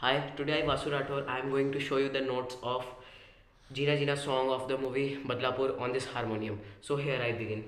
Hi, today I Vasu Rathore. I am going to show you the notes of Jeena Jeena song of the movie Badlapur on this harmonium. So here I begin.